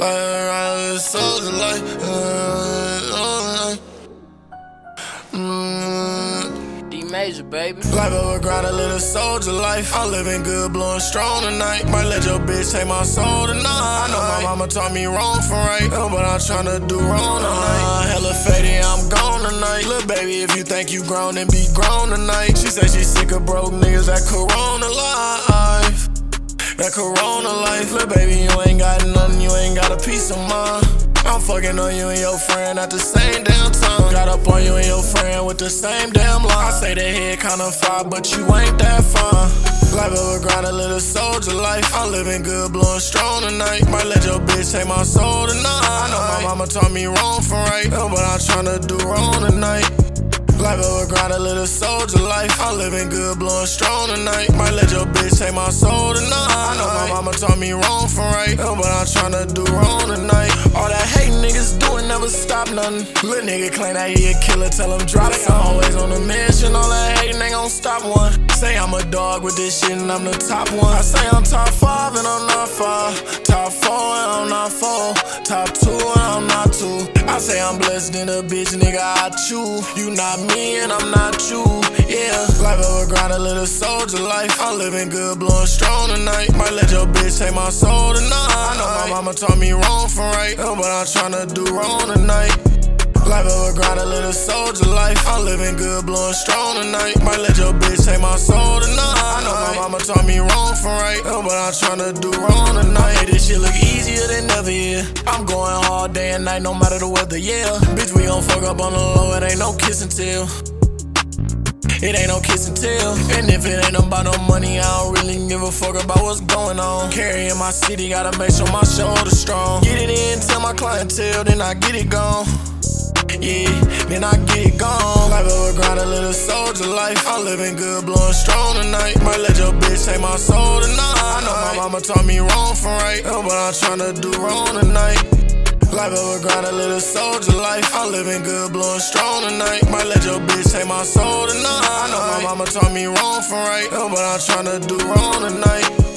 Like, soldier life. Uh, D Major, baby. Life of a grind, a little soldier life. I'm living good, blowing strong tonight. Might let your bitch take my soul tonight. I know my mama taught me wrong for right, but I'm tryna do wrong tonight. Uh, hella faded, I'm gone tonight. Little baby, if you think you grown, then be grown tonight. She said she sick of broke niggas, that corona life. That corona life. Little baby, you ain't got nothing, I'm fucking on you and your friend at the same damn time. Got up on you and your friend with the same damn line. I say the head kinda far, but you ain't that fine. Life of a grind, a little soldier life. I'm living good, blowing strong tonight. Might let your bitch take my soul tonight. I know my mama taught me wrong for right, but I'm tryna do wrong tonight. Life of a grind, a little soldier life. I'm living good, blowing strong tonight. Might let your bitch take my soul tonight. I know my mama taught me wrong for right, but I'm tryna do wrong nothing. Little nigga claim that he a killer, tell him drop it. I'm always on a mission, all that hating ain't gon' stop one. Say I'm a dog with this shit and I'm the top one. I say I'm top five and I'm not five. Top four and I'm not four. Top two and I'm not two. I say I'm blessed in a bitch, nigga, I chew. You not me and I'm not you, yeah. Life of a grind, a little soldier life. I'm living good, blowing strong tonight. Might let your bitch take my soul tonight. Mama taught me wrong for right, but I'm tryna do wrong tonight. Life of a grind, a little soldier life. I'm living good, blowing strong tonight. Might let your bitch take my soul tonight. I know my mama taught me wrong for right, but I'm tryna do wrong tonight. This shit look easier than ever, yeah. I'm going hard day and night, no matter the weather, yeah. Bitch, we gon' fuck up on the low, it ain't no kiss and tell. It ain't no kiss and tell. And if it ain't about no money, I don't really give a fuck about what's going on. Carrying my city, gotta make sure my shoulder's strong. Get it in, tell my clientele, then I get it gone. Yeah, then I get it gone. Life of a grind, a little soldier life. I'm living good, blowing strong tonight. Might let your bitch take my soul tonight. I know my mama taught me wrong for right, but I'm tryna do wrong tonight. Life of a grind, a little soldier life. I'm living good, blowing strong tonight. Might let your bitch take my soul tonight. I know my mama taught me wrong for right, but I'm tryna do wrong tonight.